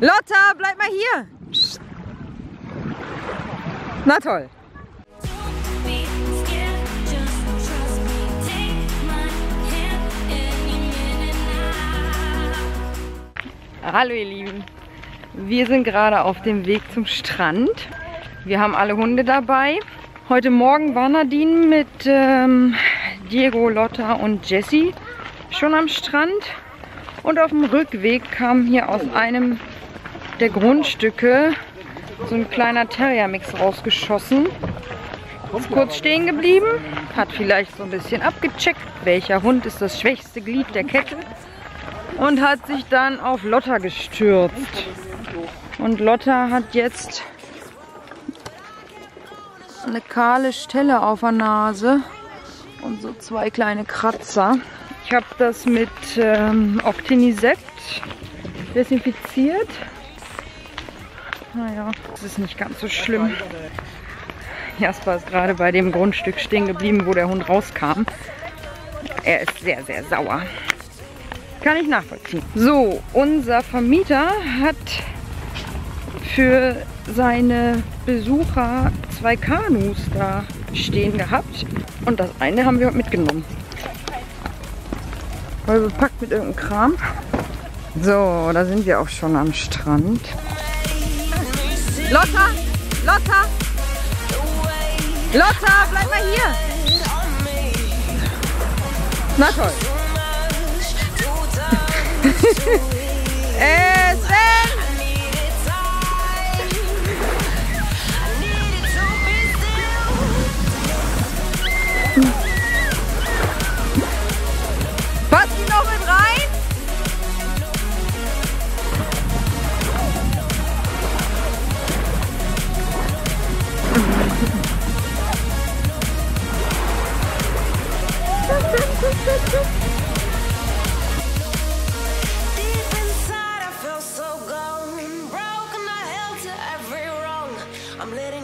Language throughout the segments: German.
Lotta, bleib mal hier. Na toll. Hallo ihr Lieben. Wir sind gerade auf dem Weg zum Strand. Wir haben alle Hunde dabei. Heute Morgen war Nadine mit ähm, Diego, Lotta und Jessie schon am Strand. Und auf dem Rückweg kam hier aus einem der Grundstücke so ein kleiner Terrier-Mix rausgeschossen. Ist kurz stehen geblieben, hat vielleicht so ein bisschen abgecheckt, welcher Hund ist das schwächste Glied der Kette und hat sich dann auf Lotta gestürzt. Und Lotta hat jetzt eine kahle Stelle auf der Nase und so zwei kleine Kratzer. Ich habe das mit ähm, Octinisect desinfiziert. Naja, es ist nicht ganz so schlimm. Jasper ist gerade bei dem Grundstück stehen geblieben, wo der Hund rauskam. Er ist sehr, sehr sauer. Kann ich nachvollziehen. So, unser Vermieter hat für seine Besucher zwei Kanus da stehen gehabt. Und das eine haben wir mitgenommen. Voll bepackt mit irgendeinem Kram. So, da sind wir auch schon am Strand. Lotta! Lotta! Lotta, bleib mal hier! Na toll. Essen! I'm letting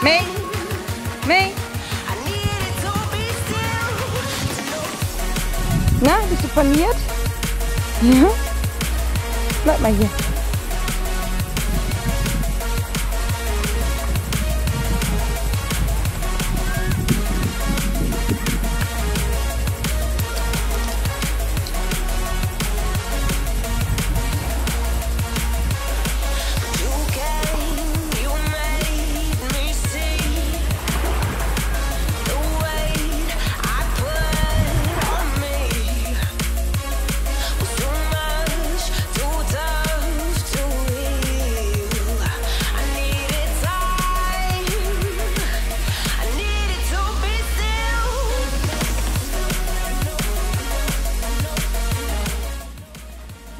To know na, bist du paniert? Ja? Bleib mal hier.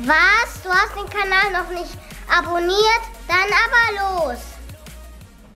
Was? Du hast den Kanal noch nicht abonniert? Dann aber los!